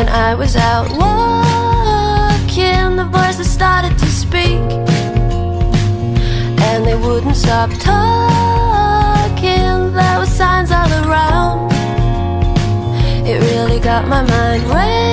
and I was out looking. The voices started to speak, and they wouldn't stop talking. There were signs all around. It really got my mind racing.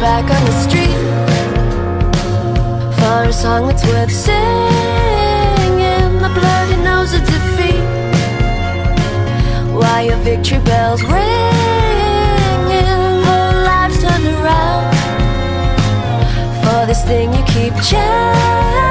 back on the street for a song that's worth singing. The bloody nose of this thing you keep. Chasing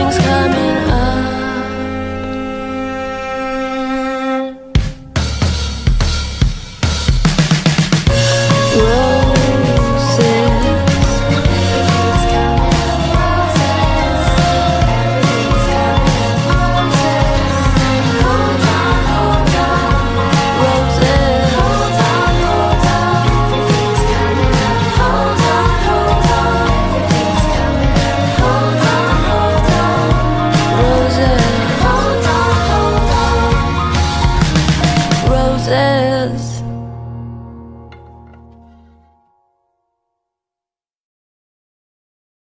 Things coming